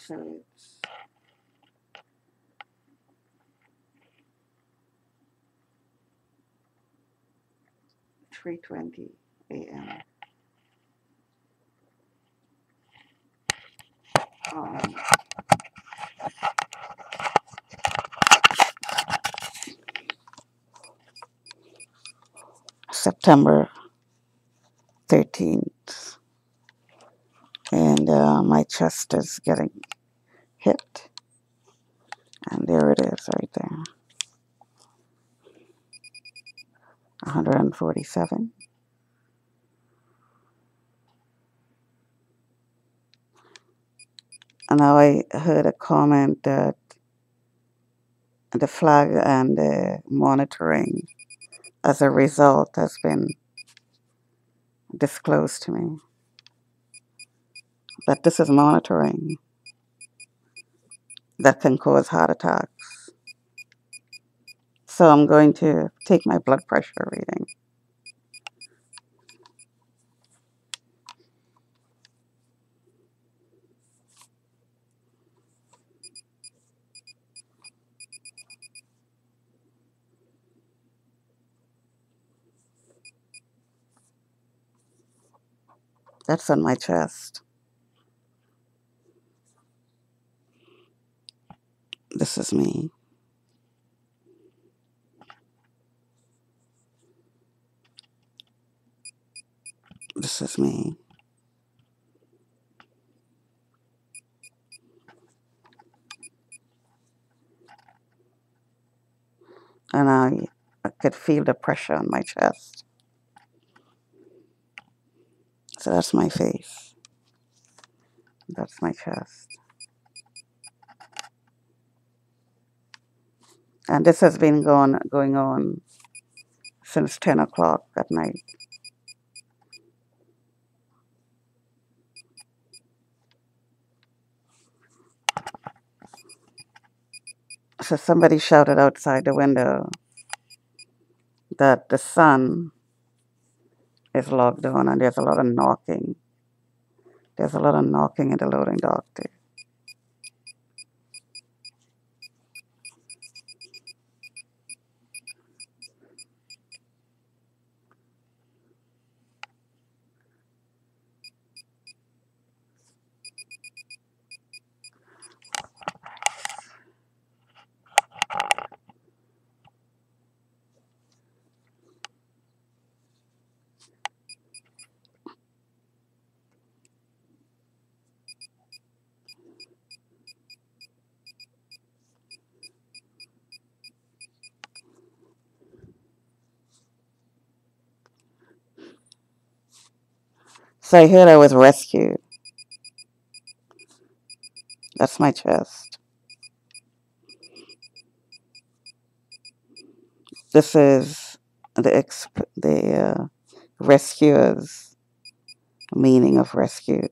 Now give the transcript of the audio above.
So three twenty AM. Um, September thirteenth. And uh, my chest is getting hit. And there it is right there. 147. And now I heard a comment that the flag and the monitoring as a result has been disclosed to me. That this is monitoring that can cause heart attacks. So I'm going to take my blood pressure reading. That's on my chest. This is me. This is me. And I, could feel the pressure on my chest. So that's my face. That's my chest. And this has been going going on since ten o'clock at night. So somebody shouted outside the window that the sun is locked on and there's a lot of knocking. There's a lot of knocking in the loading dock too. So I heard I was rescued. That's my chest. This is the exp- the uh, rescuer's meaning of rescued.